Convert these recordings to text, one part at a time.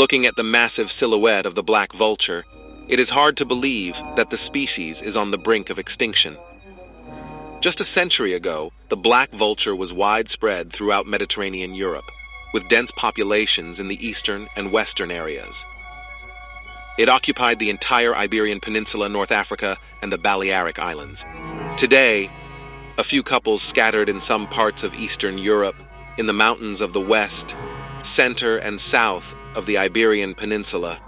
Looking at the massive silhouette of the black vulture, it is hard to believe that the species is on the brink of extinction. Just a century ago, the black vulture was widespread throughout Mediterranean Europe, with dense populations in the eastern and western areas. It occupied the entire Iberian Peninsula, North Africa, and the Balearic Islands. Today, a few couples scattered in some parts of Eastern Europe, in the mountains of the west, center, and south of the Iberian Peninsula,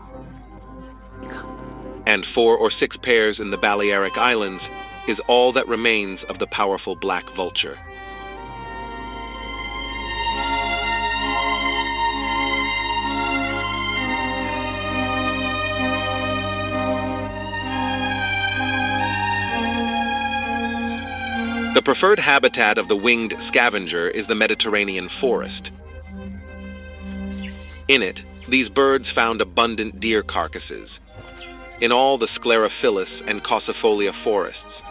and four or six pairs in the Balearic Islands is all that remains of the powerful black vulture. The preferred habitat of the winged scavenger is the Mediterranean forest. In it, these birds found abundant deer carcasses, in all the sclerophyllous and caussofolia forests.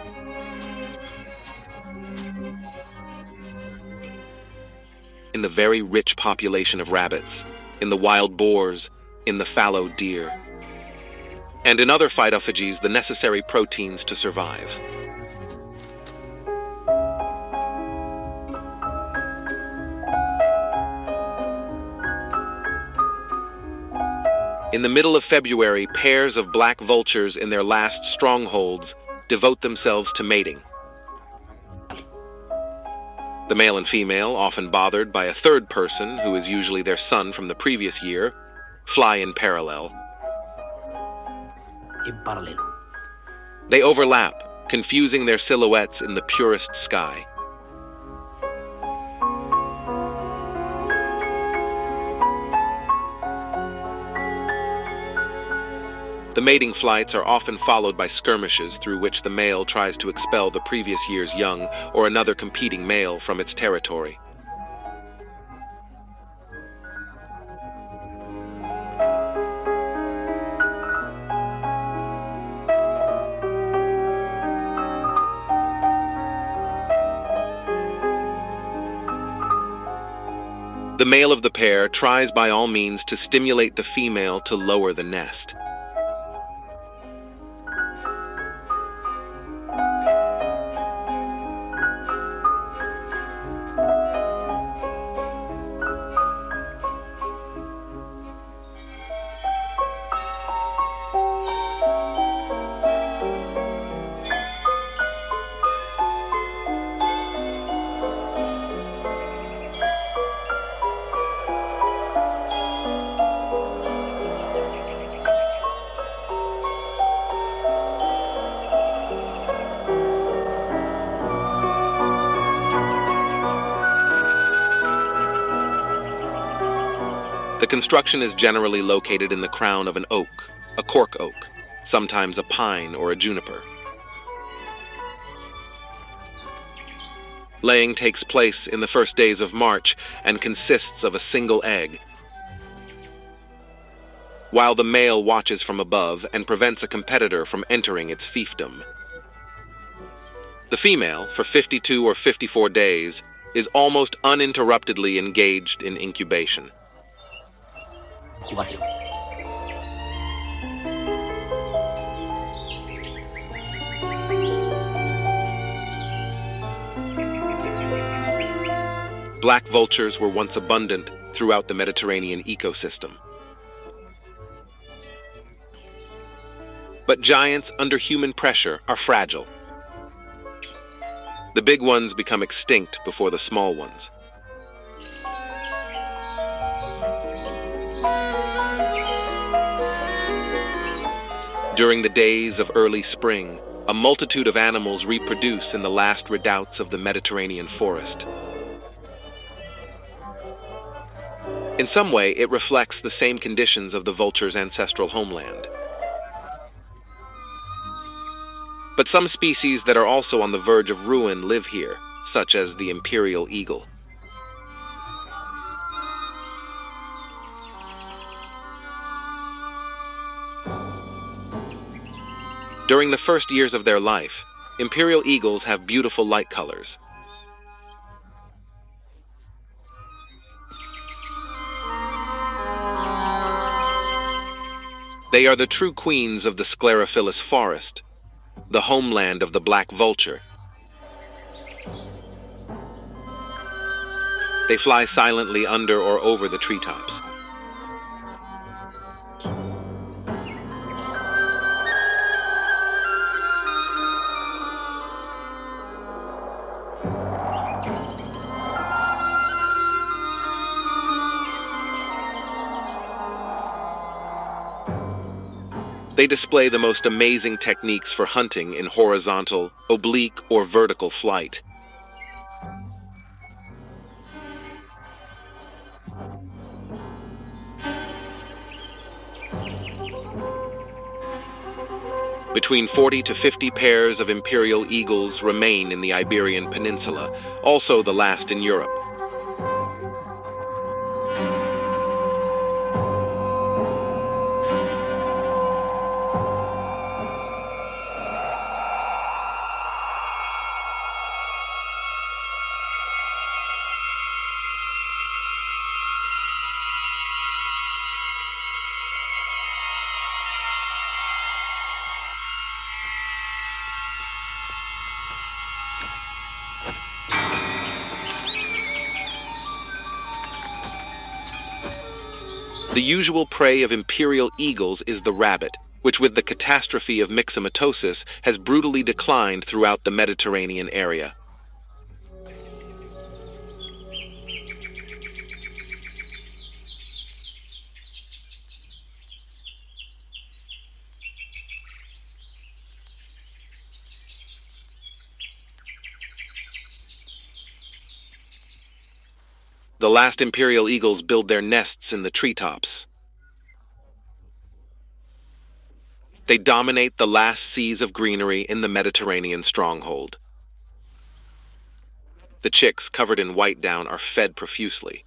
In the very rich population of rabbits, in the wild boars, in the fallow deer, and in other phytophages the necessary proteins to survive. In the middle of February, pairs of black vultures in their last strongholds devote themselves to mating. The male and female, often bothered by a third person, who is usually their son from the previous year, fly in parallel. They overlap, confusing their silhouettes in the purest sky. The mating flights are often followed by skirmishes through which the male tries to expel the previous year's young or another competing male from its territory. The male of the pair tries by all means to stimulate the female to lower the nest. Construction is generally located in the crown of an oak, a cork oak, sometimes a pine or a juniper. Laying takes place in the first days of March and consists of a single egg. While the male watches from above and prevents a competitor from entering its fiefdom. The female, for 52 or 54 days, is almost uninterruptedly engaged in incubation. Black vultures were once abundant throughout the Mediterranean ecosystem. But giants under human pressure are fragile. The big ones become extinct before the small ones. During the days of early spring, a multitude of animals reproduce in the last redoubts of the Mediterranean forest. In some way, it reflects the same conditions of the vulture's ancestral homeland. But some species that are also on the verge of ruin live here, such as the imperial eagle. During the first years of their life, imperial eagles have beautiful light colors. They are the true queens of the sclerophyllous forest, the homeland of the black vulture. They fly silently under or over the treetops. They display the most amazing techniques for hunting in horizontal, oblique, or vertical flight. Between 40 to 50 pairs of imperial eagles remain in the Iberian Peninsula, also the last in Europe. Usual prey of imperial eagles is the rabbit, which with the catastrophe of myxomatosis has brutally declined throughout the Mediterranean area. The last imperial eagles build their nests in the treetops. They dominate the last seas of greenery in the Mediterranean stronghold. The chicks, covered in white down, are fed profusely.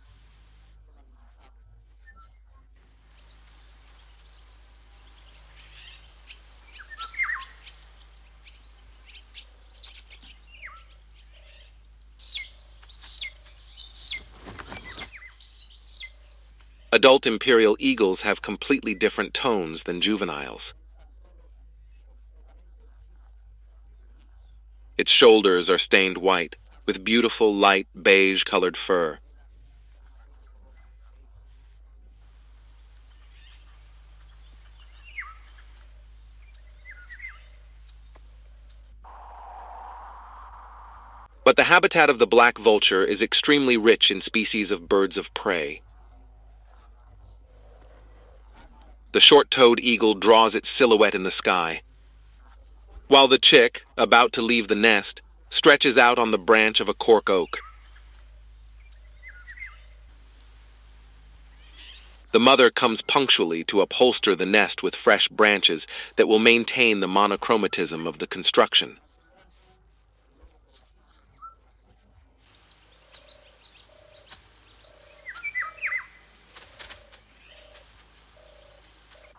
Adult imperial eagles have completely different tones than juveniles. Its shoulders are stained white, with beautiful light beige-colored fur. But the habitat of the black vulture is extremely rich in species of birds of prey. The short-toed eagle draws its silhouette in the sky, while the chick, about to leave the nest, stretches out on the branch of a cork oak. The mother comes punctually to upholster the nest with fresh branches that will maintain the monochromatism of the construction.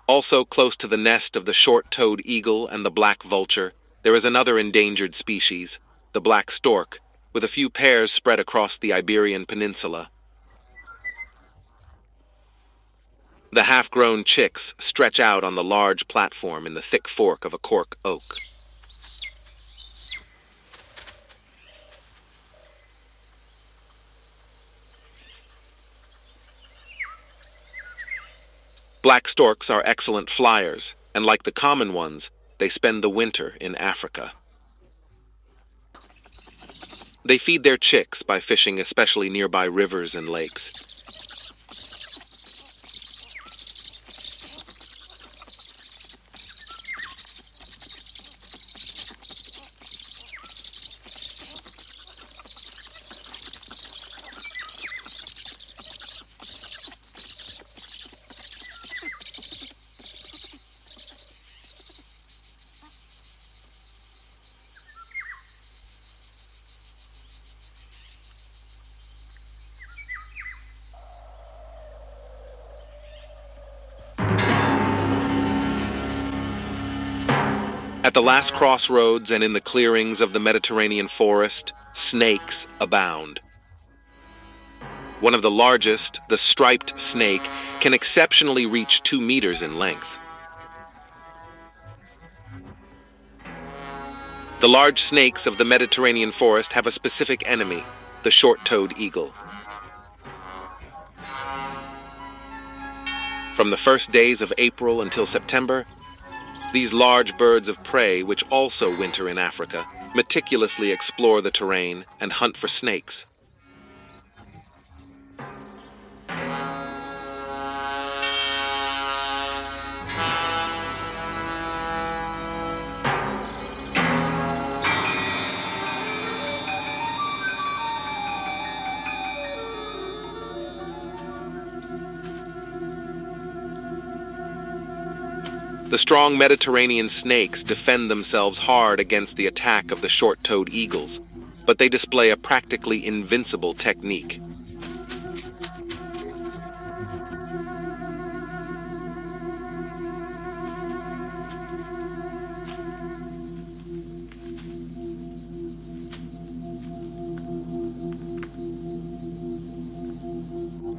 Also close to the nest of the short-toed eagle and the black vulture, there is another endangered species, the black stork, with a few pairs spread across the Iberian Peninsula. The half-grown chicks stretch out on the large platform in the thick fork of a cork oak. Black storks are excellent flyers, and like the common ones, they spend the winter in Africa. They feed their chicks by fishing especially nearby rivers and lakes. last crossroads and in the clearings of the Mediterranean forest, snakes abound. One of the largest, the striped snake, can exceptionally reach two meters in length. The large snakes of the Mediterranean forest have a specific enemy, the short-toed eagle. From the first days of April until September, these large birds of prey, which also winter in Africa, meticulously explore the terrain and hunt for snakes. The strong Mediterranean snakes defend themselves hard against the attack of the short-toed eagles, but they display a practically invincible technique.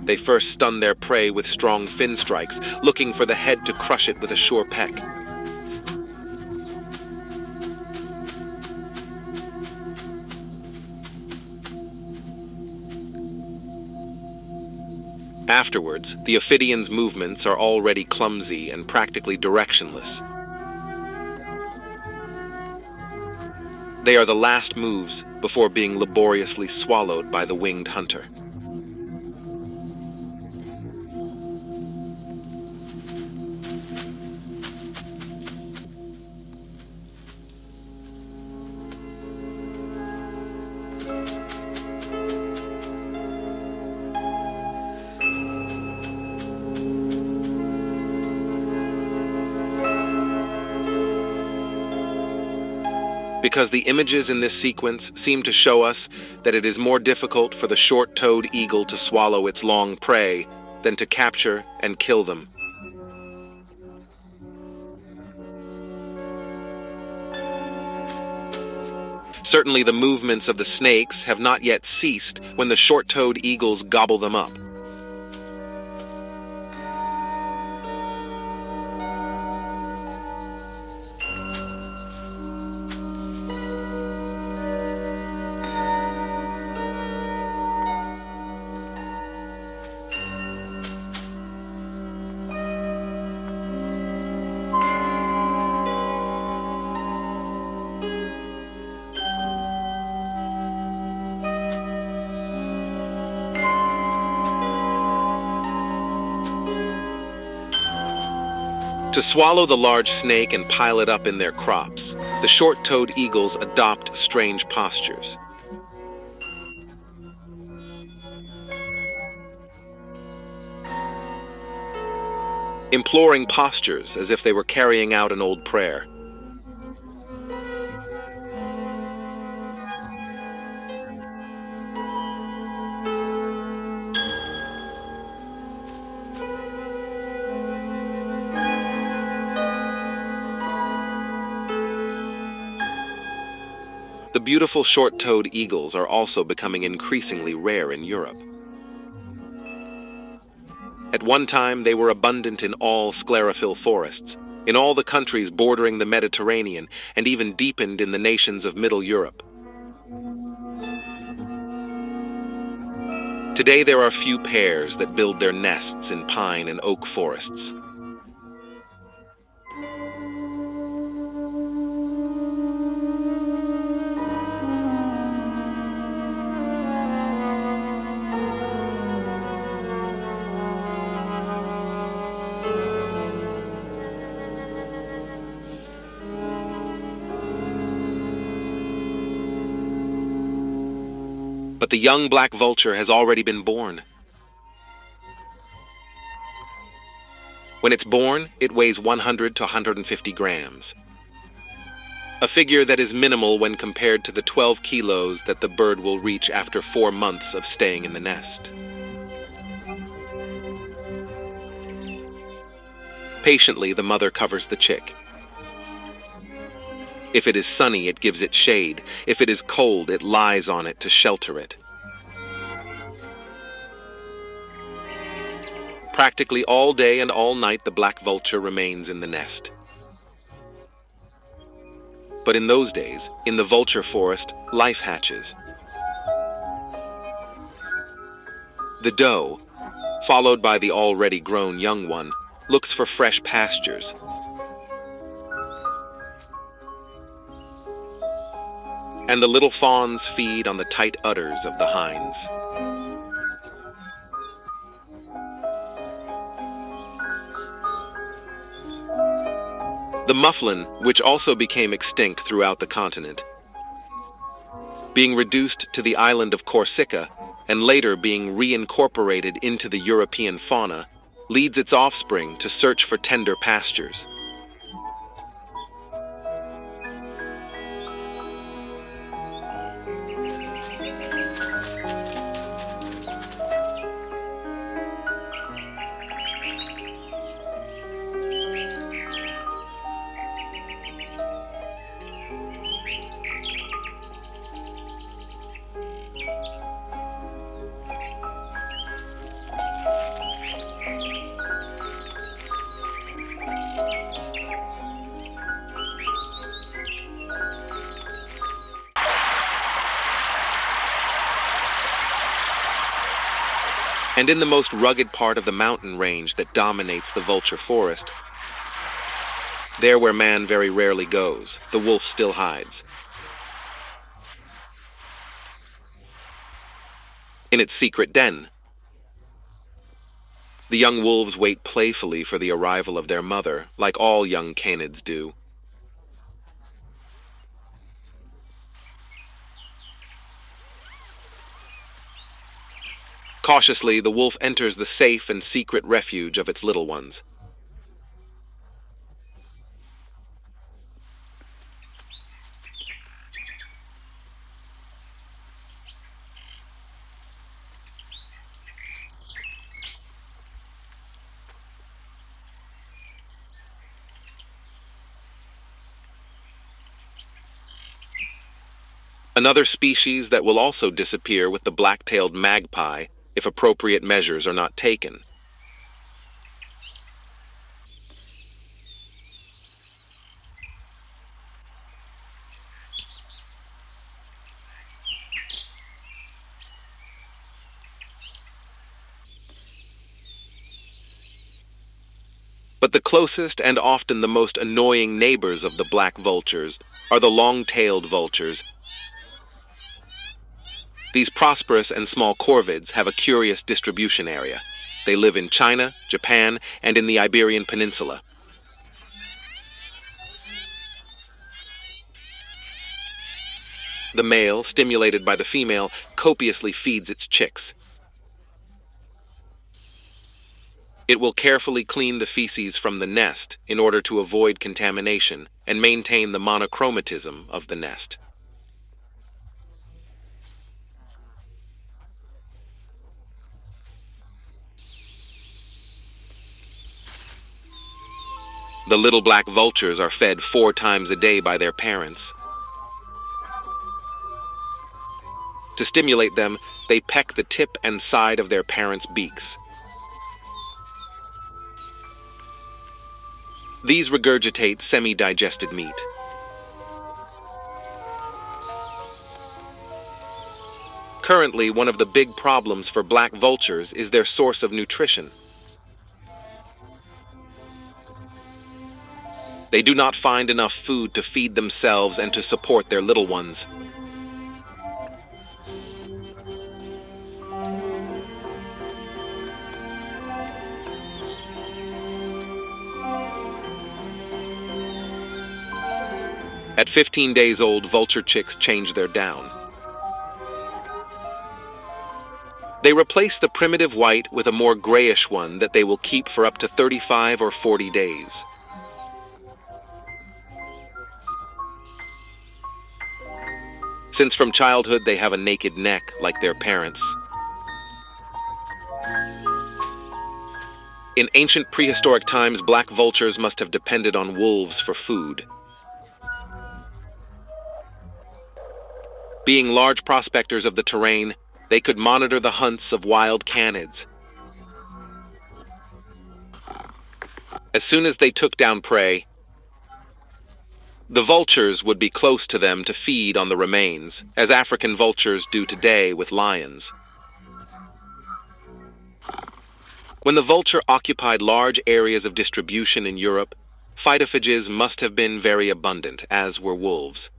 They first stun their prey with strong fin strikes, looking for the head to crush it with a sure peck. Afterwards, the Ophidians' movements are already clumsy and practically directionless. They are the last moves before being laboriously swallowed by the winged hunter. Because the images in this sequence seem to show us that it is more difficult for the short-toed eagle to swallow its long prey than to capture and kill them. Certainly the movements of the snakes have not yet ceased when the short-toed eagles gobble them up. To swallow the large snake and pile it up in their crops, the short-toed eagles adopt strange postures. Imploring postures as if they were carrying out an old prayer. The beautiful short-toed eagles are also becoming increasingly rare in Europe. At one time, they were abundant in all sclerophyll forests, in all the countries bordering the Mediterranean, and even deepened in the nations of Middle Europe. Today there are few pairs that build their nests in pine and oak forests. The young black vulture has already been born. When it's born, it weighs 100 to 150 grams. A figure that is minimal when compared to the 12 kilos that the bird will reach after four months of staying in the nest. Patiently, the mother covers the chick. If it is sunny, it gives it shade. If it is cold, it lies on it to shelter it. Practically all day and all night, the black vulture remains in the nest. But in those days, in the vulture forest, life hatches. The doe, followed by the already grown young one, looks for fresh pastures. And the little fawns feed on the tight udders of the hinds. The mouflon, which also became extinct throughout the continent, being reduced to the island of Corsica and later being reincorporated into the European fauna, leads its offspring to search for tender pastures. And in the most rugged part of the mountain range that dominates the vulture forest, there where man very rarely goes, the wolf still hides. In its secret den, the young wolves wait playfully for the arrival of their mother, like all young canids do. Cautiously, the wolf enters the safe and secret refuge of its little ones. Another species that will also disappear with the black-tailed magpie if appropriate measures are not taken. But the closest and often the most annoying neighbors of the black vultures are the long-tailed vultures these prosperous and small corvids have a curious distribution area. They live in China, Japan, and in the Iberian Peninsula. The male, stimulated by the female, copiously feeds its chicks. It will carefully clean the feces from the nest in order to avoid contamination and maintain the monochromatism of the nest. The little black vultures are fed four times a day by their parents. To stimulate them, they peck the tip and side of their parents' beaks. These regurgitate semi-digested meat. Currently, one of the big problems for black vultures is their source of nutrition. They do not find enough food to feed themselves and to support their little ones. At 15 days old, vulture chicks change their down. They replace the primitive white with a more grayish one that they will keep for up to 35 or 40 days. Since from childhood they have a naked neck like their parents. In ancient prehistoric times, black vultures must have depended on wolves for food. Being large prospectors of the terrain, they could monitor the hunts of wild canids. As soon as they took down prey, The vultures would be close to them to feed on the remains, as African vultures do today with lions. When the vulture occupied large areas of distribution in Europe, phytophages must have been very abundant, as were wolves.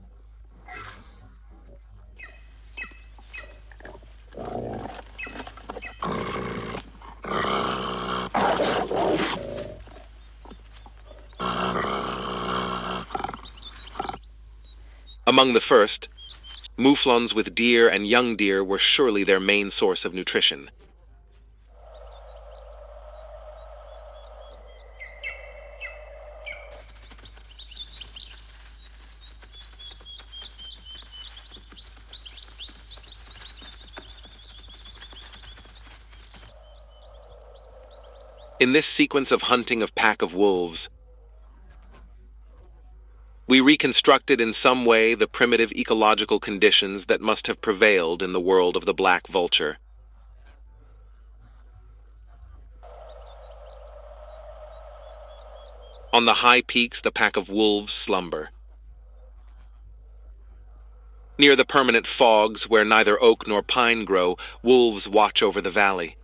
Among the first, mouflons with deer and young deer were surely their main source of nutrition. In this sequence of hunting of pack of wolves, we reconstructed in some way the primitive ecological conditions that must have prevailed in the world of the black vulture. On the high peaks, the pack of wolves slumber. Near the permanent fogs, where neither oak nor pine grow, wolves watch over the valley.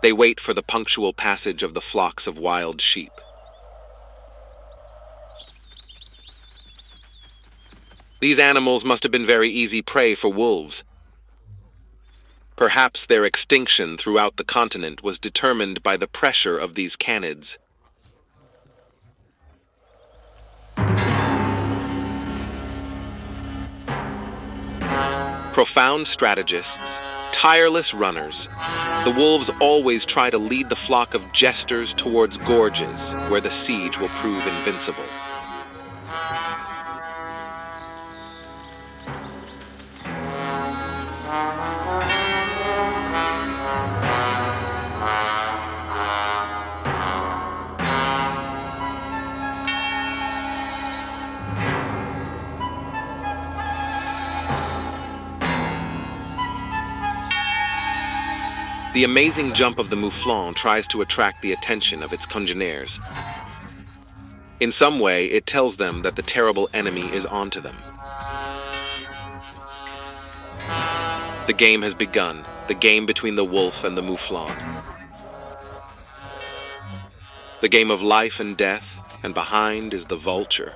They wait for the punctual passage of the flocks of wild sheep. These animals must have been very easy prey for wolves. Perhaps their extinction throughout the continent was determined by the pressure of these canids. Profound strategists, tireless runners, the wolves always try to lead the flock of jesters towards gorges where the siege will prove invincible. The amazing jump of the mouflon tries to attract the attention of its congeners. In some way, it tells them that the terrible enemy is onto them. The game has begun, the game between the wolf and the mouflon. The game of life and death, and behind is the vulture.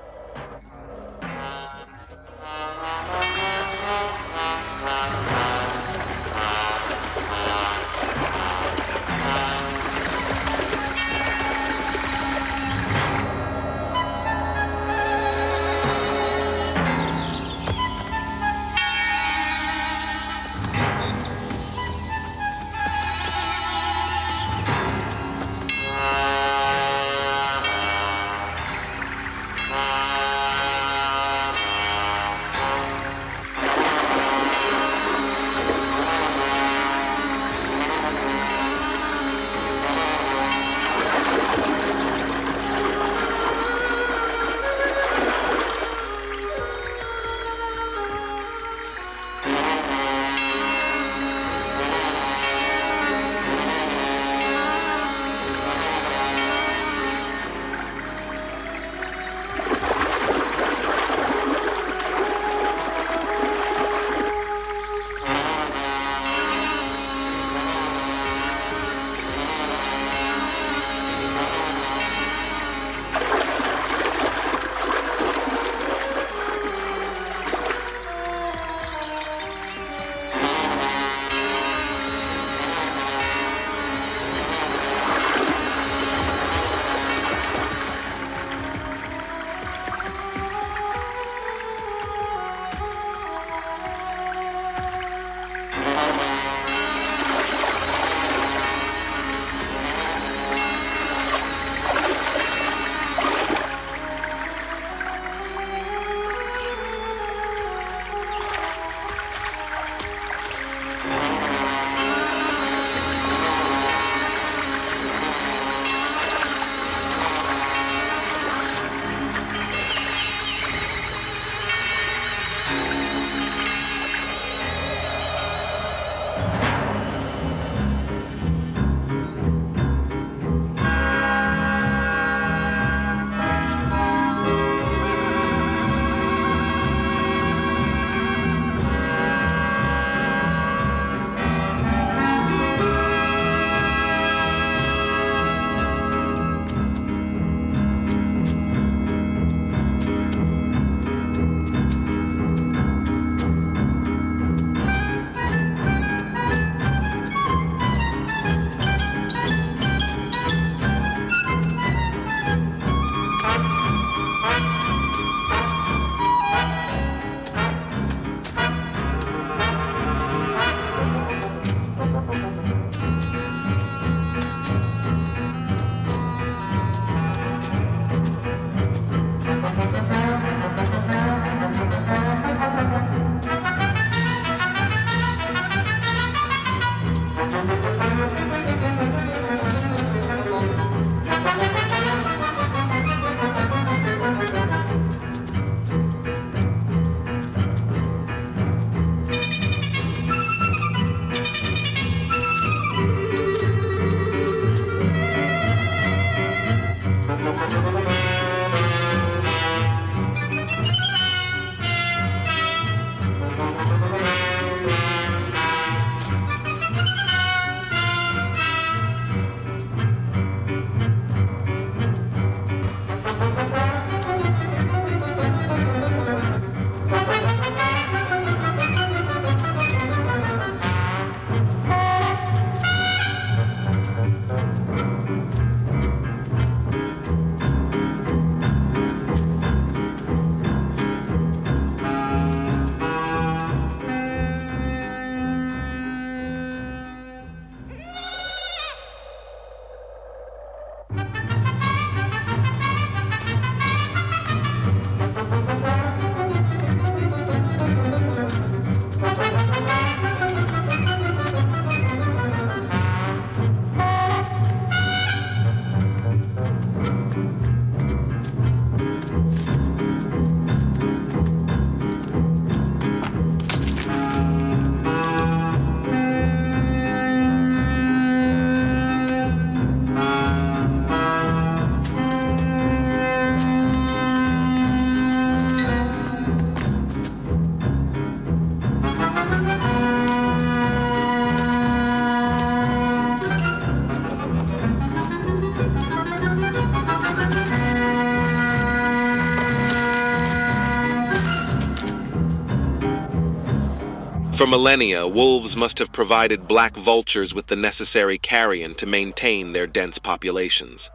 Millennia, wolves must have provided black vultures with the necessary carrion to maintain their dense populations.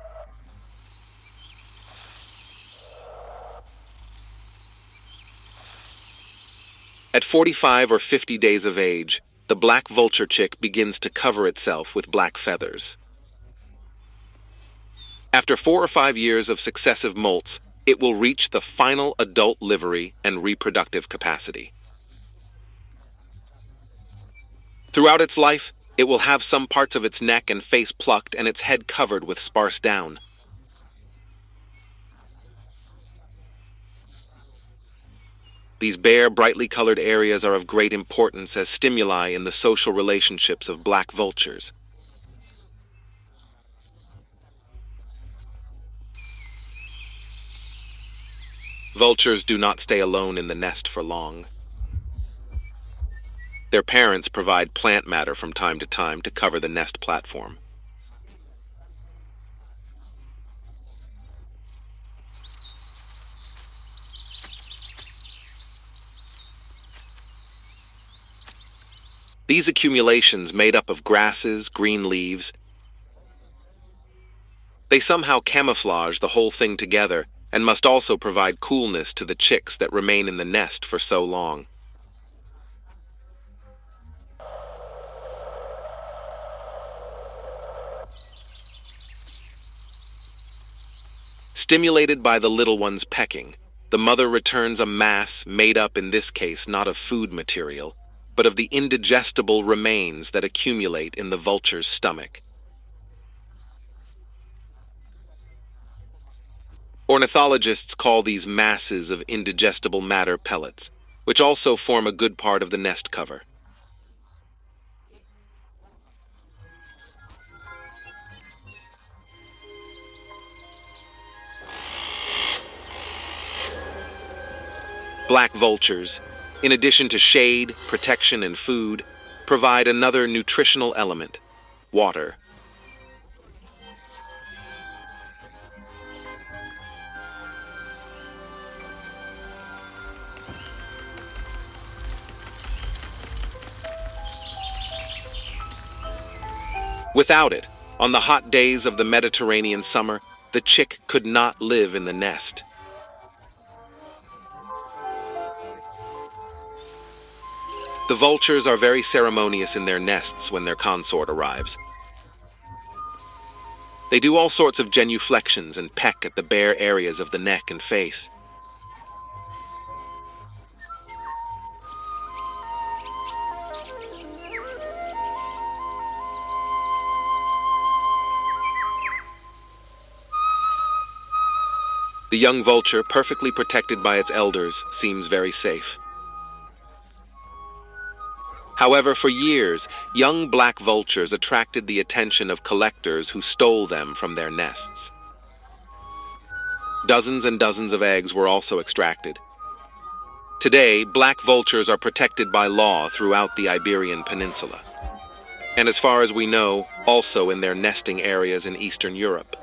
At 45 or 50 days of age, the black vulture chick begins to cover itself with black feathers. After four or five years of successive molts, it will reach the final adult livery and reproductive capacity. Throughout its life, it will have some parts of its neck and face plucked and its head covered with sparse down. These bare, brightly colored areas are of great importance as stimuli in the social relationships of black vultures. Vultures do not stay alone in the nest for long. Their parents provide plant matter from time to time to cover the nest platform. These accumulations made up of grasses, green leaves, they somehow camouflage the whole thing together and must also provide coolness to the chicks that remain in the nest for so long. Stimulated by the little one's pecking, the mother returns a mass made up in this case not of food material, but of the indigestible remains that accumulate in the vulture's stomach. Ornithologists call these masses of indigestible matter pellets, which also form a good part of the nest cover. Black vultures, in addition to shade, protection, and food, provide another nutritional element water. Without it, on the hot days of the Mediterranean summer, the chick could not live in the nest. The vultures are very ceremonious in their nests when their consort arrives. They do all sorts of genuflections and peck at the bare areas of the neck and face. The young vulture, perfectly protected by its elders, seems very safe. However, for years, young black vultures attracted the attention of collectors who stole them from their nests. Dozens and dozens of eggs were also extracted. Today, black vultures are protected by law throughout the Iberian Peninsula. And as far as we know, also in their nesting areas in Eastern Europe.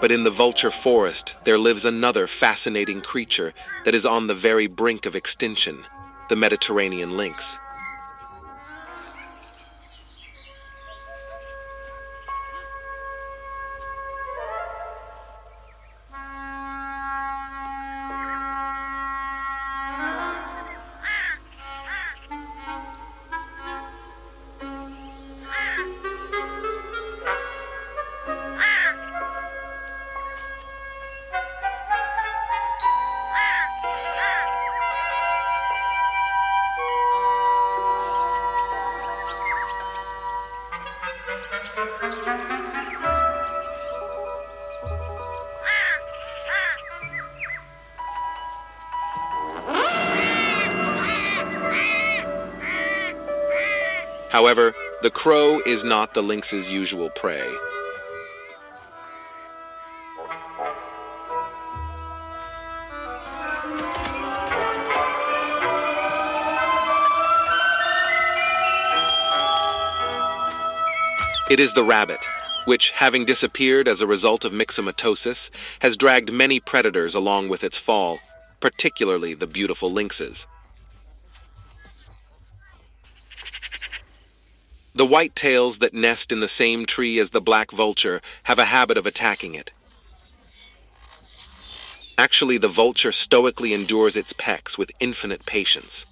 But in the vulture forest, there lives another fascinating creature that is on the very brink of extinction the Mediterranean lynx. However, the crow is not the lynx's usual prey. It is the rabbit, which, having disappeared as a result of myxomatosis, has dragged many predators along with its fall, particularly the beautiful lynxes. The white-tails that nest in the same tree as the black vulture have a habit of attacking it. Actually, the vulture stoically endures its pecks with infinite patience.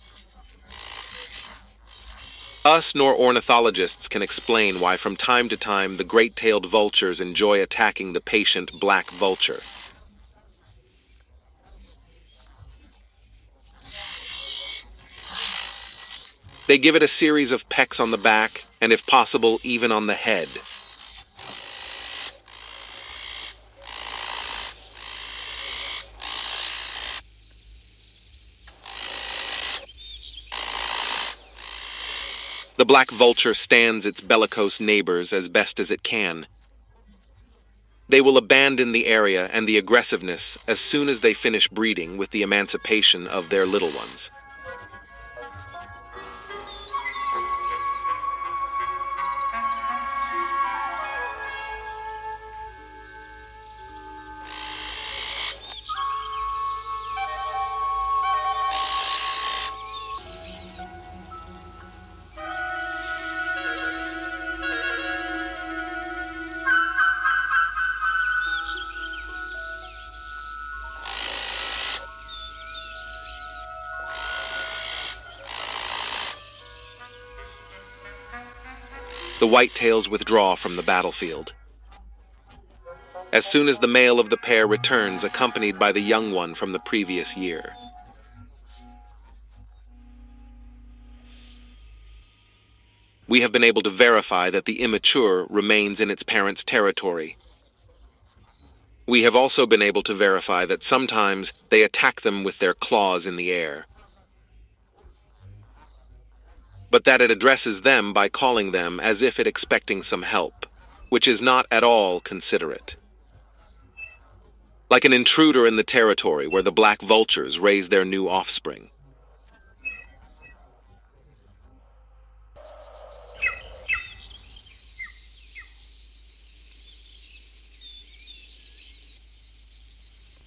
Us nor ornithologists can explain why from time to time the great-tailed vultures enjoy attacking the patient black vulture. They give it a series of pecks on the back, and if possible, even on the head. The black vulture stands its bellicose neighbors as best as it can. They will abandon the area and the aggressiveness as soon as they finish breeding with the emancipation of their little ones. The white-tails withdraw from the battlefield. As soon as the male of the pair returns accompanied by the young one from the previous year. We have been able to verify that the immature remains in its parent's territory. We have also been able to verify that sometimes they attack them with their claws in the air but that it addresses them by calling them as if it expecting some help, which is not at all considerate. Like an intruder in the territory where the black vultures raise their new offspring.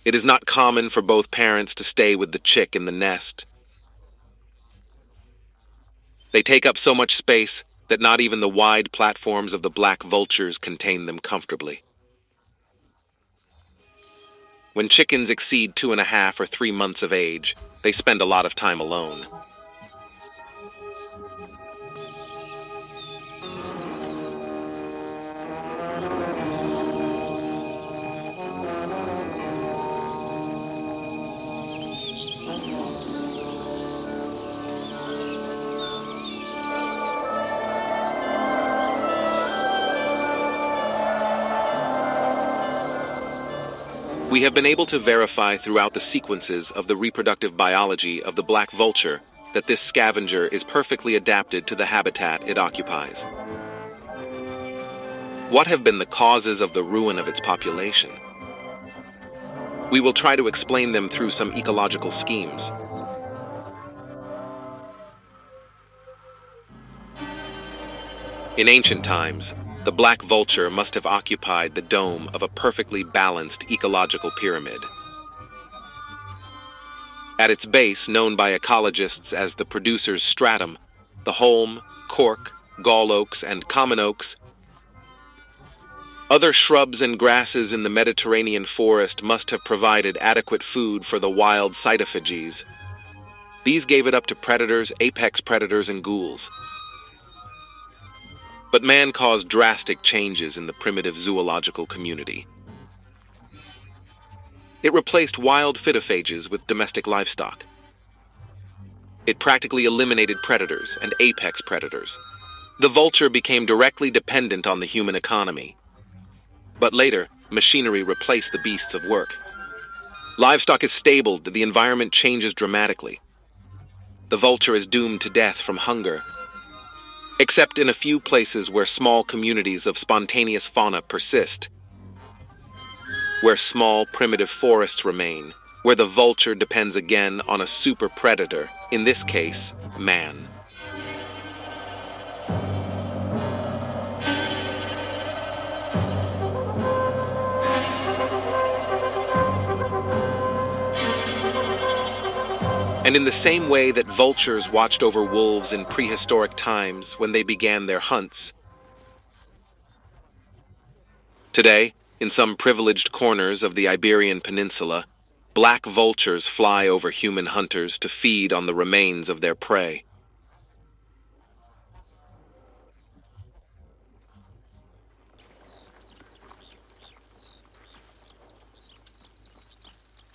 It is not common for both parents to stay with the chick in the nest. They take up so much space that not even the wide platforms of the black vultures contain them comfortably. When chickens exceed two and a half or three months of age, they spend a lot of time alone. We have been able to verify throughout the sequences of the reproductive biology of the black vulture that this scavenger is perfectly adapted to the habitat it occupies. What have been the causes of the ruin of its population? We will try to explain them through some ecological schemes. In ancient times, the black vulture must have occupied the dome of a perfectly balanced ecological pyramid. At its base, known by ecologists as the producer's stratum, the holm, cork, gall oaks, and common oaks, other shrubs and grasses in the Mediterranean forest must have provided adequate food for the wild phytophages. These gave it up to predators, apex predators, and ghouls. But man caused drastic changes in the primitive zoological community. It replaced wild phytophages with domestic livestock. It practically eliminated predators and apex predators. The vulture became directly dependent on the human economy. But later, machinery replaced the beasts of work. Livestock is stabled, the environment changes dramatically. The vulture is doomed to death from hunger except in a few places where small communities of spontaneous fauna persist, where small primitive forests remain, where the vulture depends again on a super predator, in this case, man. And in the same way that vultures watched over wolves in prehistoric times when they began their hunts, today, in some privileged corners of the Iberian Peninsula, black vultures fly over human hunters to feed on the remains of their prey.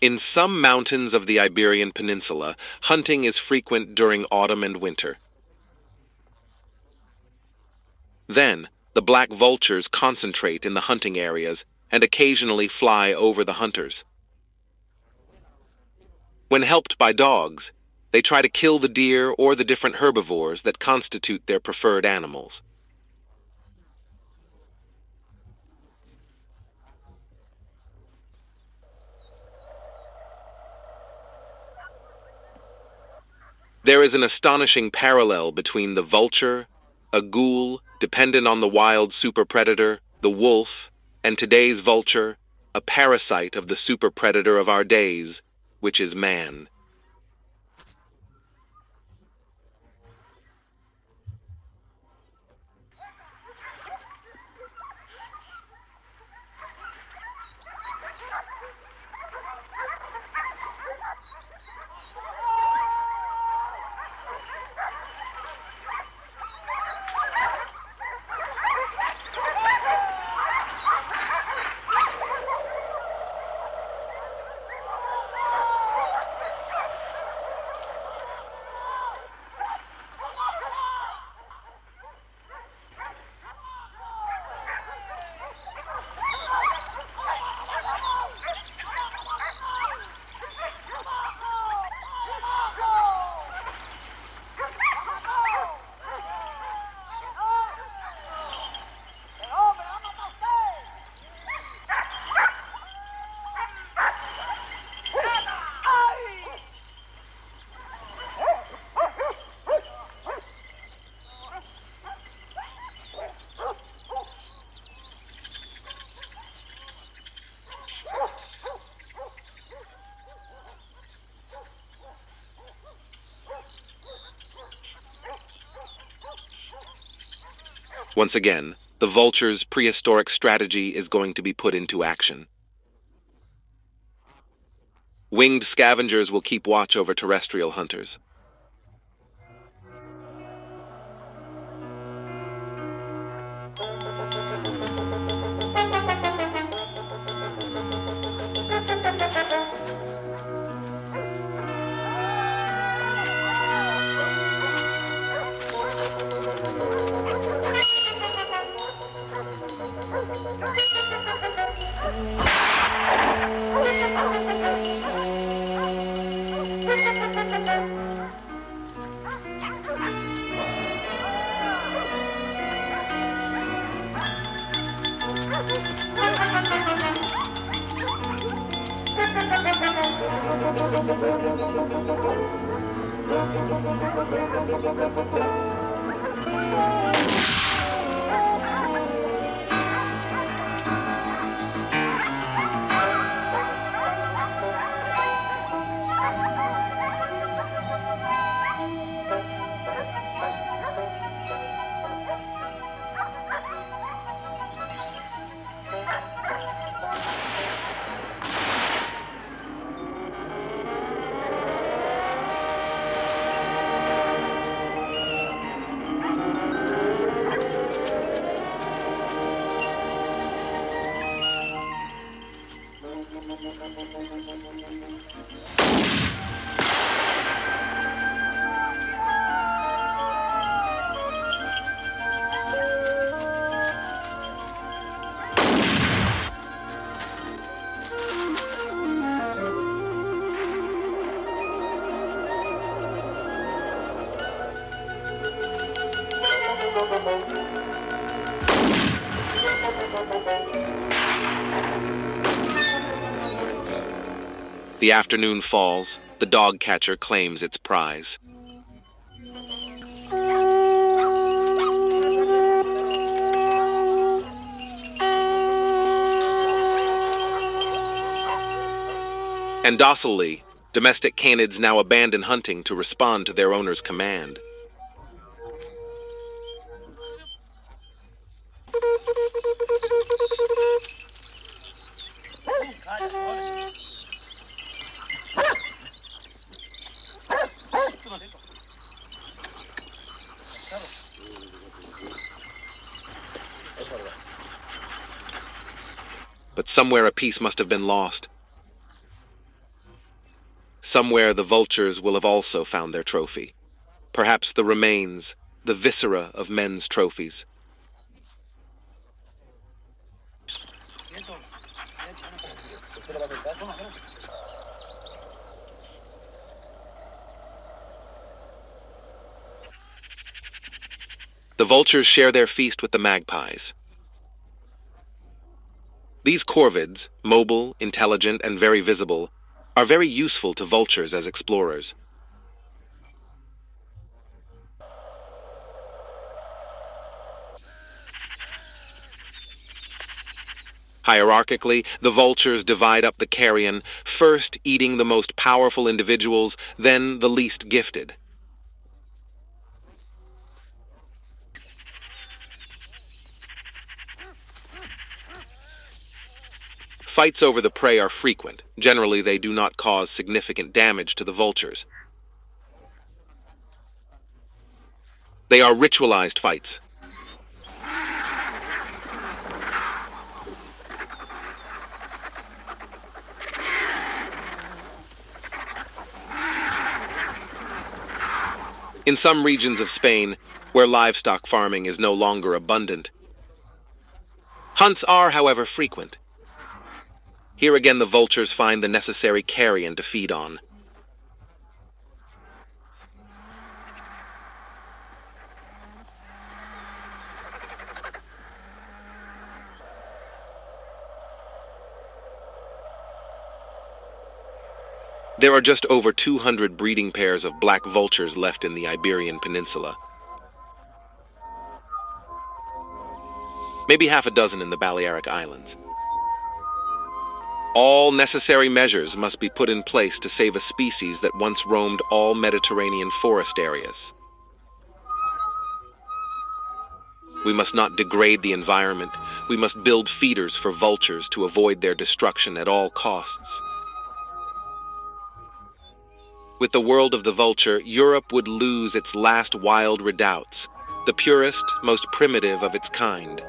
In some mountains of the Iberian Peninsula, hunting is frequent during autumn and winter. Then, the black vultures concentrate in the hunting areas and occasionally fly over the hunters. When helped by dogs, they try to kill the deer or the different herbivores that constitute their preferred animals. There is an astonishing parallel between the vulture, a ghoul dependent on the wild superpredator, the wolf, and today's vulture, a parasite of the superpredator of our days, which is man. Once again, the vulture's prehistoric strategy is going to be put into action. Winged scavengers will keep watch over terrestrial hunters. Thank you. The afternoon falls, the dog catcher claims its prize. And docilely, Domestic canids now abandon hunting to respond to their owner's command. Somewhere a piece must have been lost. Somewhere the vultures will have also found their trophy. Perhaps the remains, the viscera of men's trophies. The vultures share their feast with the magpies. These corvids, mobile, intelligent, and very visible, are very useful to vultures as explorers. Hierarchically, the vultures divide up the carrion, first eating the most powerful individuals, then the least gifted. Fights over the prey are frequent. Generally, they do not cause significant damage to the vultures. They are ritualized fights. In some regions of Spain, where livestock farming is no longer abundant, hunts are, however, frequent. Here again the vultures find the necessary carrion to feed on. There are just over 200 breeding pairs of black vultures left in the Iberian Peninsula. Maybe half a dozen in the Balearic Islands. All necessary measures must be put in place to save a species that once roamed all Mediterranean forest areas. We must not degrade the environment. We must build feeders for vultures to avoid their destruction at all costs. With the world of the vulture, Europe would lose its last wild redoubts, the purest, most primitive of its kind.